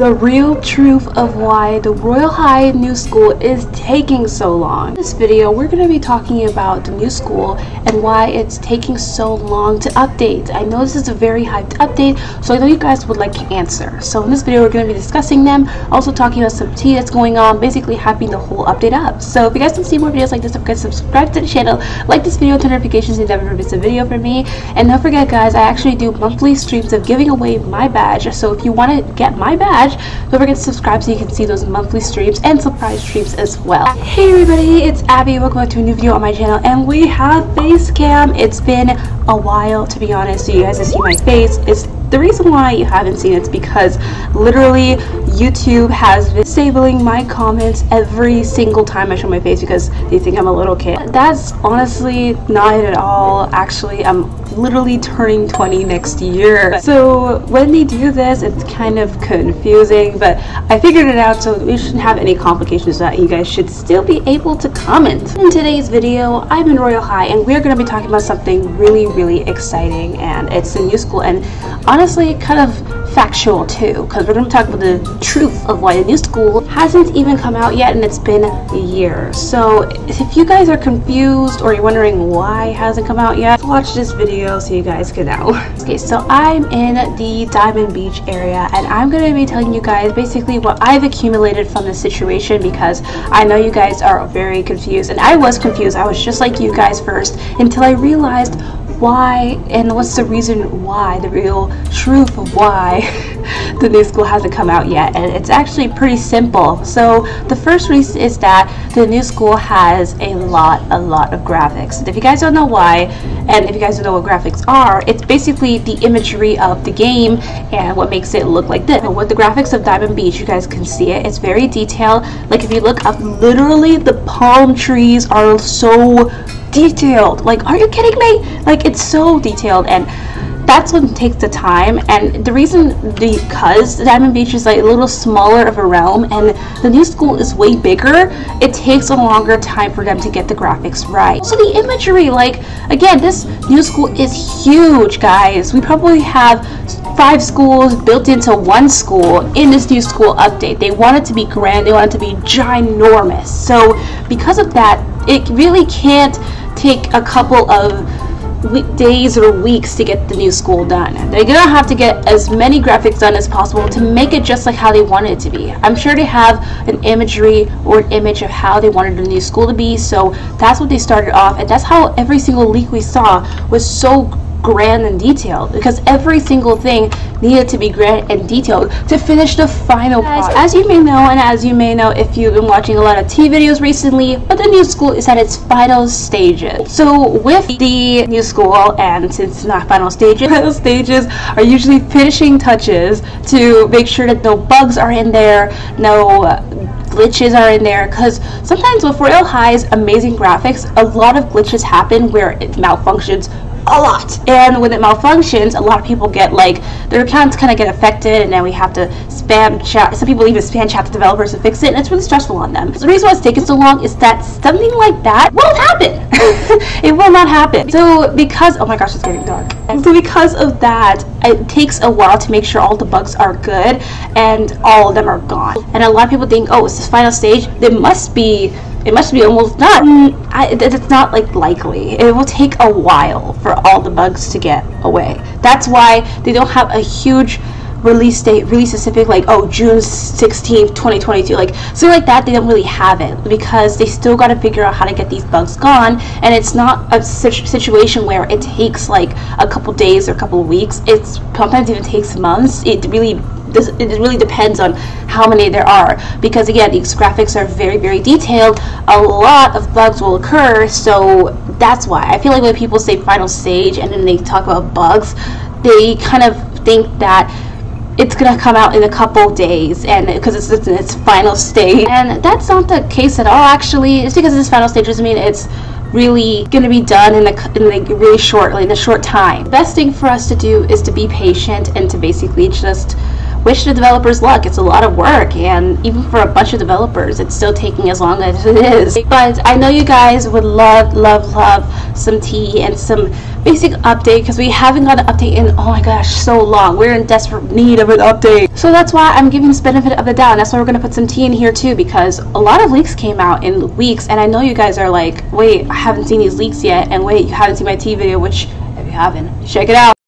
the real truth of why the Royale High New School is taking so long. In this video, we're going to be talking about the new school and why it's taking so long to update. I know this is a very hyped update, so I know you guys would like an answer. So in this video, we're going to be discussing them, also talking about some tea that's going on, basically hyping the whole update up. So if you guys want to see more videos like this, don't forget to subscribe to the channel, like this video, turn notifications so you never miss a video from me. And don't forget guys, I actually do monthly streams of giving away my badge. So if you want to get my badge, don't forget to subscribe so you can see those monthly streams and surprise streams as well. Hey everybody, it's Abbie. Welcome back to a new video on my channel and we have face cam. It's been a while to be honest so you guys to see my face. It's the reason why you haven't seen it is because literally YouTube has been disabling my comments every single time I show my face because they think I'm a little kid. That's honestly not it at all. Actually, I'm literally turning 20 next year. So when they do this, it's kind of confusing, but I figured it out so we shouldn't have any complications that you guys should still be able to comment. In today's video, I'm in Royale High and we're going to be talking about something really, really exciting and it's the new school and honestly kind of factual too because we're going to talk about the truth of why the new school hasn't even come out yet and it's been a year. So if you guys are confused or you're wondering why it hasn't come out yet watch this video so you guys can know. Okay so i'm in the diamond beach area and i'm going to be telling you guys basically what i've accumulated from this situation because i know you guys are very confused and i was confused. I was just like you guys first until i realized why and what's the reason why, the real truth of why the new school hasn't come out yet. And it's actually pretty simple. So the first reason is that the new school has a lot, a lot of graphics. And if you guys don't know why, and if you guys don't know what graphics are, it's basically the imagery of the game and what makes it look like this. with the graphics of Diamond Beach, you guys can see it. It's very detailed. Like if you look up, literally the palm trees are so detailed. Like, are you kidding me? Like, it's so detailed and that's what takes the time. And the reason because Diamond Beach is like a little smaller of a realm and the new school is way bigger it takes a longer time for them to get the graphics right. So the imagery like again this new school is huge guys. We probably have five schools built into one school in this new school update. They want it to be grand they want it to be ginormous. So because of that it really can't take a couple of days or weeks to get the new school done. They're gonna have to get as many graphics done as possible to make it just like how they want it to be. I'm sure they have an imagery or an image of how they wanted the new school to be, so that's what they started off, and that's how every single leak we saw was so grand and detailed because every single thing needed to be grand and detailed to finish the final product. As you may know and as you may know if you've been watching a lot of tea videos recently, but the new school is at its final stages. So with the new school and since it's not final stages, final stages are usually finishing touches to make sure that no bugs are in there, no glitches are in there because sometimes with Royale High's amazing graphics, a lot of glitches happen where it malfunctions a lot. And when it malfunctions, a lot of people get like their accounts kind of get affected, and then we have to spam chat. Some people even spam chat the developers to fix it, and it's really stressful on them. So the reason why it's taking so long is that something like that won't happen. it will not happen. So because oh my gosh, it's getting dark. So because of that, it takes a while to make sure all the bugs are good and all of them are gone. And a lot of people think, oh, it's the final stage. There must be it must be almost done. Mm, I, it's not like likely. It will take a while for all the bugs to get away. That's why they don't have a huge release date, really specific, like oh June 16th, 2022, like something like that. They don't really have it because they still got to figure out how to get these bugs gone, and it's not a situation where it takes like a couple days or a couple weeks. It's sometimes even takes months. It really this, it really depends on how many there are. Because again these graphics are very very detailed. A lot of bugs will occur so that's why. I feel like when people say final stage and then they talk about bugs they kind of think that it's gonna come out in a couple days and because it's, it's in its final stage. And that's not the case at all actually. It's because it's final stage doesn't mean it's really going to be done in a, in a really short like in a short time. The best thing for us to do is to be patient and to basically just wish the developers luck. It's a lot of work, and even for a bunch of developers, it's still taking as long as it is. But I know you guys would love, love, love some tea and some basic update because we haven't got an update in oh my gosh so long. We're in desperate need of an update. So that's why I'm giving this benefit of the doubt. And that's why we're gonna put some tea in here too because a lot of leaks came out in weeks and I know you guys are like, wait, I haven't seen these leaks yet and wait, you haven't seen my tea video, which if you haven't, check it out.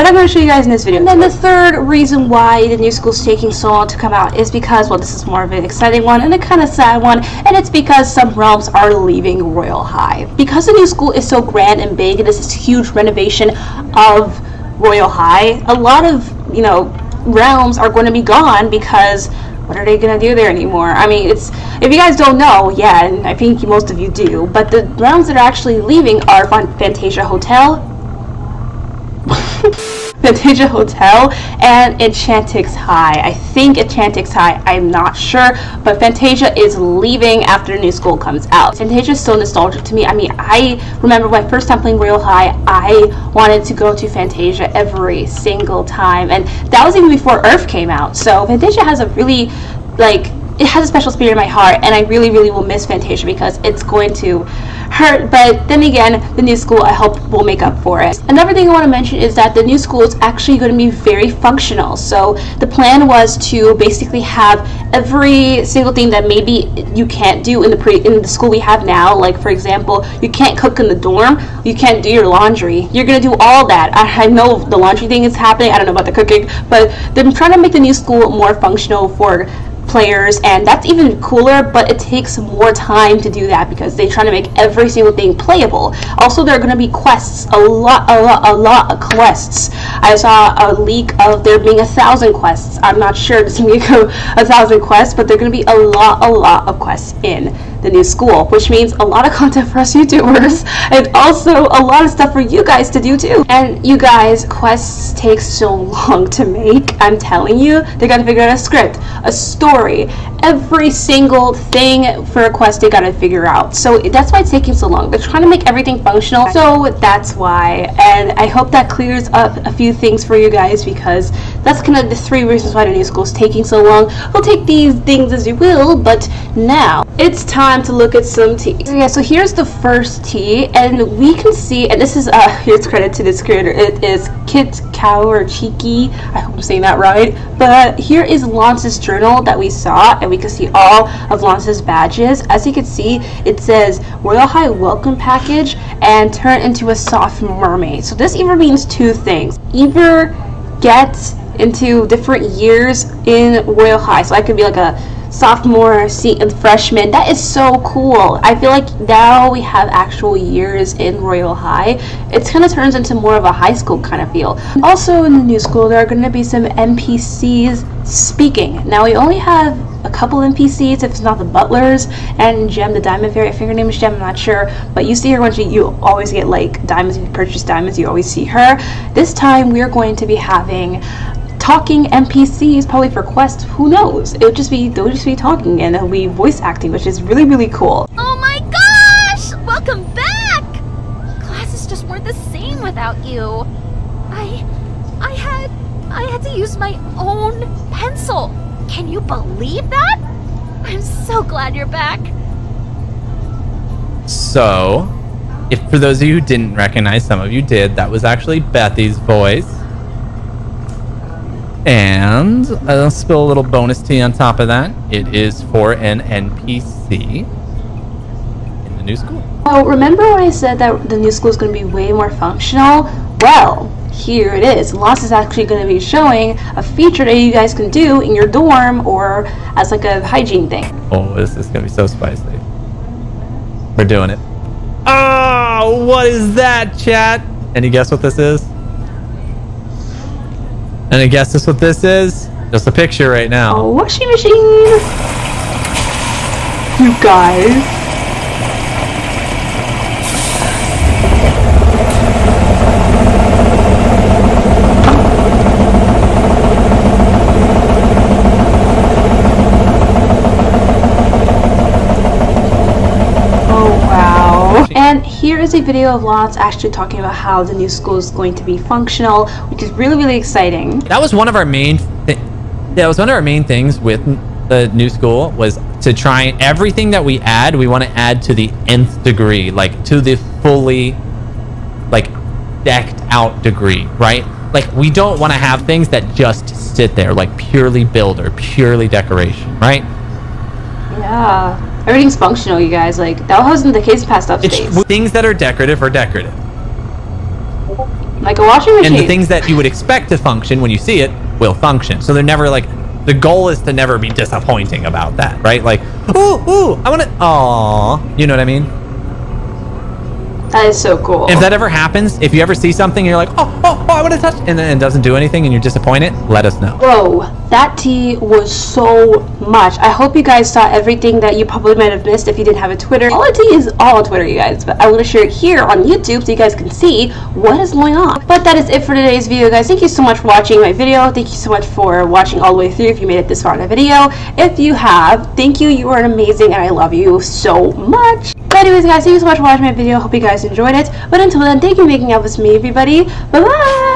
But I'm going to show you guys in this video. And then the third reason why the new school is taking so long to come out is because, well, this is more of an exciting one and a kind of sad one, and it's because some realms are leaving Royale High. Because the new school is so grand and big, and it is this huge renovation of Royale High, a lot of, you know, realms are going to be gone because what are they gonna do there anymore? I mean, it's if you guys don't know, yeah, and I think most of you do, but the realms that are actually leaving are Fantasia Hotel, Fantasia Hotel and Enchantix High. I think Enchantix High, I'm not sure, but Fantasia is leaving after New School comes out. Fantasia is so nostalgic to me. I mean, I remember my first time playing Royale High, I wanted to go to Fantasia every single time, and that was even before Earth came out. So Fantasia has a really, like, it has a special spirit in my heart, and I really, really will miss Fantasia because it's going to hurt. But then again, the new school I hope will make up for it. Another thing I want to mention is that the new school is actually going to be very functional. So the plan was to basically have every single thing that maybe you can't do in the pre in the school we have now. Like for example, you can't cook in the dorm, you can't do your laundry. You're gonna do all that. I, I know the laundry thing is happening. I don't know about the cooking, but they're trying to make the new school more functional for players and that's even cooler but it takes more time to do that because they're trying to make every single thing playable. Also there are going to be quests a lot a lot a lot of quests. I saw a leak of there being a thousand quests. I'm not sure it's going to be a thousand quests but there are going to be a lot a lot of quests in the new school, which means a lot of content for us YouTubers and also a lot of stuff for you guys to do too. And you guys, quests take so long to make. I'm telling you, they gotta figure out a script, a story, every single thing for a quest they gotta figure out. So that's why it's taking so long. They're trying to make everything functional. So that's why. And I hope that clears up a few things for you guys because that's kind of the three reasons why the new school is taking so long. We'll take these things as you will, but now it's time to look at some tea. Yeah, so here's the first tea, and we can see, and this is, uh, here's credit to this creator, it is Kit Cow or Cheeky, I hope I'm saying that right, but here is Lance's journal that we saw, and we can see all of Lance's badges. As you can see, it says Royale High Welcome Package and turn into a soft mermaid. So this either means two things. Either get into different years in Royale High. So I could be like a sophomore, seat and freshman. That is so cool. I feel like now we have actual years in Royale High. It kind of turns into more of a high school kind of feel. Also in the new school, there are going to be some NPCs speaking. Now we only have a couple NPCs, if it's not the butlers, and Gem, the diamond fairy. I think her name is Gem, I'm not sure. But you see her when she, you always get like diamonds, you purchase diamonds, you always see her. This time we're going to be having talking NPCs, probably for quests. Who knows? It would just be they'll just be talking and it'll be voice acting, which is really really cool. Oh my gosh! Welcome back. Classes just weren't the same without you. I, I had, I had to use my own pencil. Can you believe that? I'm so glad you're back. So, if for those of you who didn't recognize, some of you did, that was actually Bethy's voice. And I'll spill a little bonus tea on top of that. It is for an NPC in the new school. Oh, remember when I said that the new school is going to be way more functional? Well, here it is. Lots is actually going to be showing a feature that you guys can do in your dorm or as like a hygiene thing. Oh, this is going to be so spicy. We're doing it. Oh, what is that, chat? Any guess what this is? And I guess this what this is? Just a picture right now. A washing machine! You guys. And here is a video of Lots actually talking about how the new school is going to be functional, which is really, really exciting. That was one of our main, that was one of our main things with the new school was to try everything that we add, we want to add to the nth degree, like to the fully like decked out degree, right? Like we don't want to have things that just sit there, like purely builder, purely decoration, right? Yeah. Everything's functional, you guys. Like that wasn't the case past updates. It's things that are decorative are decorative. like a washing machine. And the things that you would expect to function when you see it will function. So they're never like the goal is to never be disappointing about that, right? Like, ooh, ooh, I want to, aw, you know what I mean? That is so cool. If that ever happens, if you ever see something and you're like, oh, oh, oh I want to touch, and then it doesn't do anything and you're disappointed, let us know. Bro, that tea was so much. I hope you guys saw everything that you probably might have missed if you didn't have a Twitter. All the tea is all on Twitter, you guys, but I want to share it here on YouTube so you guys can see what is going on. But that is it for today's video, guys. Thank you so much for watching my video. Thank you so much for watching all the way through if you made it this far in the video. If you have, thank you. You are amazing and I love you so much. Anyways, guys, thank you so much for watching my video. Hope you guys enjoyed it. But until then, thank you for making out with me, everybody. Bye-bye!